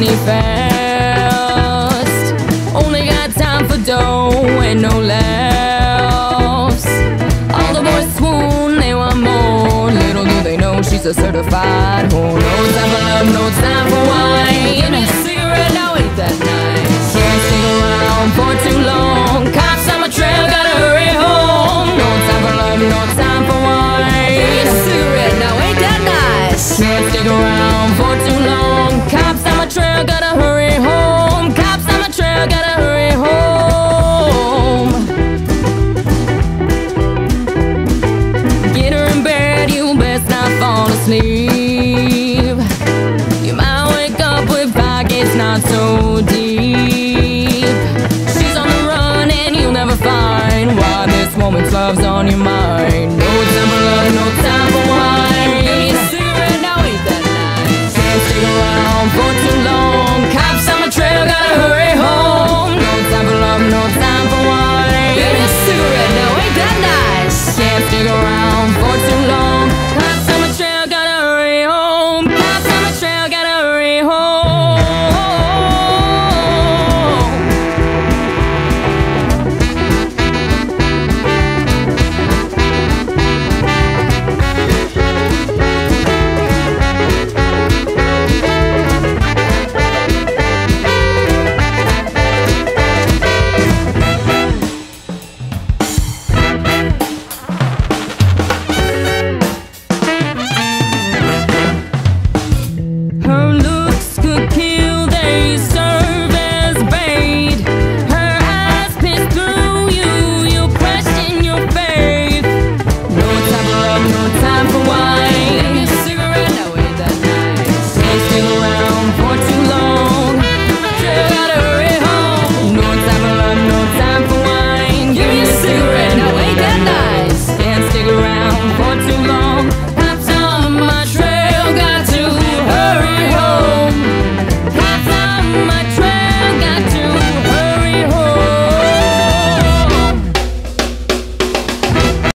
money fast. Only got time for dough and no laughs. All the boys swoon, they want more. Little do they know she's a certified whore. No time for love, no time for wine. Give me a cigarette, now ain't that night, Can't stick around for too on your mind. No time for love, no time for wine. Give me a cigarette, now ain't that nice? Can't stick around for too long. Cops on my trail, gotta hurry home. No time for love, no time for wine. Give me a cigarette, now ain't that nice? Can't stick around for too long.